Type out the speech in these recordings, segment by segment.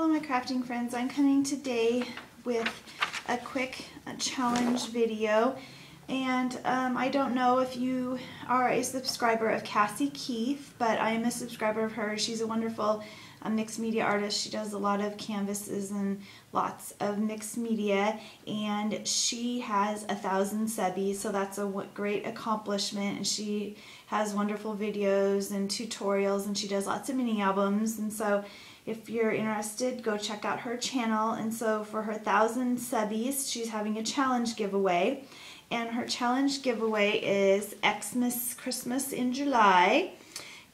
Hello my crafting friends, I'm coming today with a quick challenge video and um, I don't know if you are a subscriber of Cassie Keith, but I am a subscriber of hers. She's a wonderful uh, mixed media artist. She does a lot of canvases and lots of mixed media, and she has a thousand subbies, so that's a great accomplishment. And she has wonderful videos and tutorials, and she does lots of mini albums. And so, if you're interested, go check out her channel. And so, for her thousand subbies, she's having a challenge giveaway and her challenge giveaway is Xmas Christmas in July.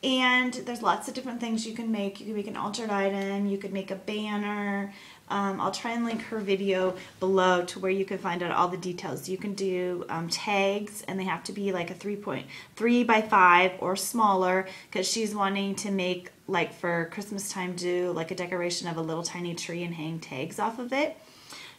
And there's lots of different things you can make. You can make an altered item, you could make a banner. Um, I'll try and link her video below to where you can find out all the details. You can do um, tags, and they have to be like a 3.3 by 5 or smaller because she's wanting to make, like for Christmas time, do like a decoration of a little tiny tree and hang tags off of it.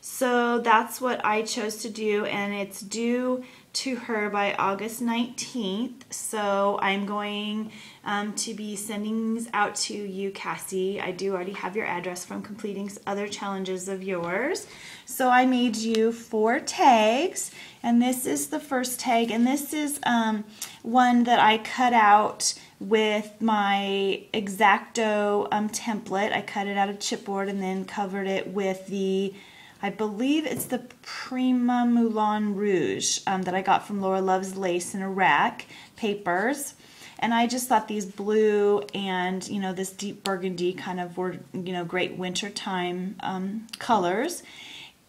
So that's what I chose to do and it's due to her by August 19th. So I'm going um, to be sending these out to you, Cassie. I do already have your address from completing other challenges of yours. So I made you four tags and this is the first tag and this is um, one that I cut out with my X-Acto um, template. I cut it out of chipboard and then covered it with the I believe it's the Prima Moulin Rouge um, that I got from Laura Loves Lace in Iraq papers. And I just thought these blue and, you know, this deep burgundy kind of were, you know, great wintertime um, colors.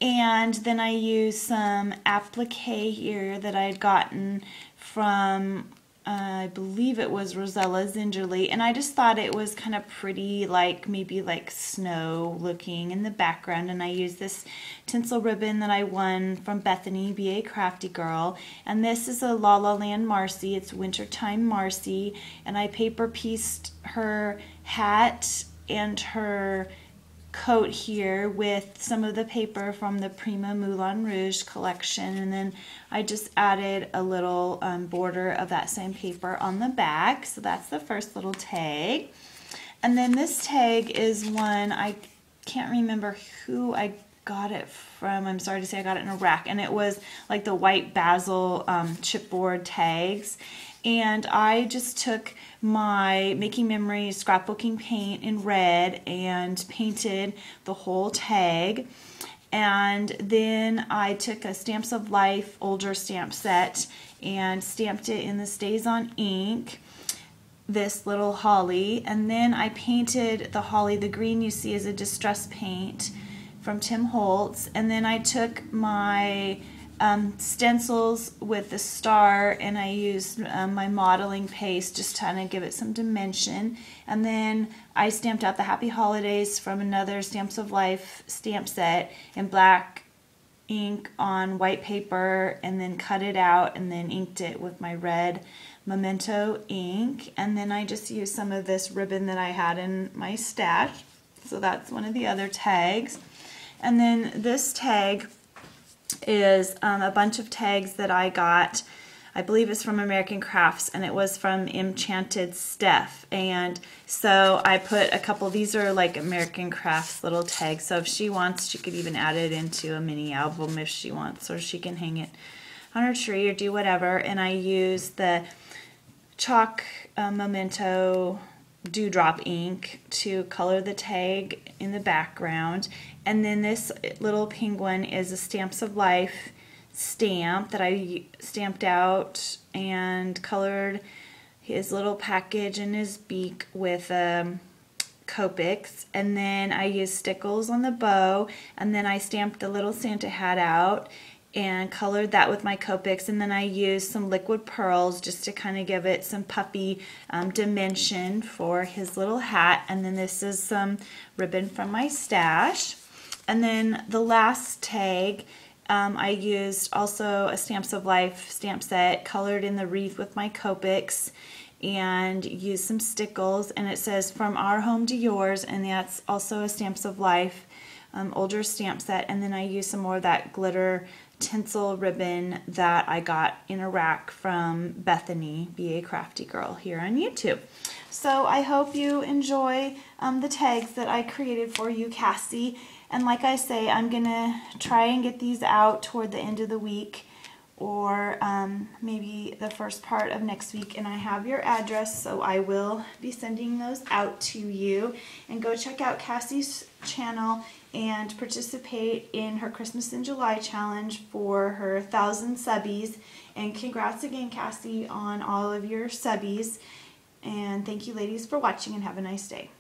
And then I used some applique here that I had gotten from I believe it was Rosella Zingerly, and I just thought it was kind of pretty, like maybe like snow looking in the background. And I used this tinsel ribbon that I won from Bethany, BA Crafty Girl. And this is a La La Land Marci. It's Wintertime Marci. And I paper pieced her hat and her coat here with some of the paper from the Prima Moulin Rouge collection. And then I just added a little um, border of that same paper on the back. So that's the first little tag. And then this tag is one I can't remember who I got it from I'm sorry to say I got it in a rack and it was like the white basil um, chipboard tags. And I just took my Making Memories scrapbooking paint in red and painted the whole tag. And then I took a Stamps of Life older stamp set and stamped it in the StazOn ink this little holly. And then I painted the holly the green you see is a distress paint from Tim Holtz and then I took my um, stencils with the star and I used um, my modeling paste just to kind of give it some dimension. And then I stamped out the happy holidays from another Stamps of Life stamp set in black ink on white paper and then cut it out and then inked it with my red memento ink. And then I just used some of this ribbon that I had in my stash. So that's one of the other tags and then this tag is um, a bunch of tags that I got. I believe it's from American Crafts and it was from Enchanted Steph. And so I put a couple, these are like American Crafts little tags. So if she wants, she could even add it into a mini album if she wants, or she can hang it on her tree or do whatever. And I use the chalk uh, memento dewdrop ink to color the tag in the background. And then this little penguin is a Stamps of Life stamp that I stamped out and colored his little package and his beak with um, Copics. And then I used stickles on the bow and then I stamped the little Santa hat out and colored that with my Copics and then I used some liquid pearls just to kind of give it some puppy um, dimension for his little hat and then this is some ribbon from my stash. And then the last tag um, I used also a Stamps of Life stamp set colored in the wreath with my Copics and used some stickles and it says from our home to yours and that's also a Stamps of Life um, older stamp set and then I used some more of that glitter tinsel ribbon that I got in a rack from Bethany, BA Crafty Girl here on YouTube. So I hope you enjoy um, the tags that I created for you, Cassie. And like I say, I'm going to try and get these out toward the end of the week or um, maybe the first part of next week and I have your address so I will be sending those out to you. And go check out Cassie's channel and participate in her Christmas in July challenge for her thousand subbies. And congrats again Cassie on all of your subbies. And thank you ladies for watching and have a nice day.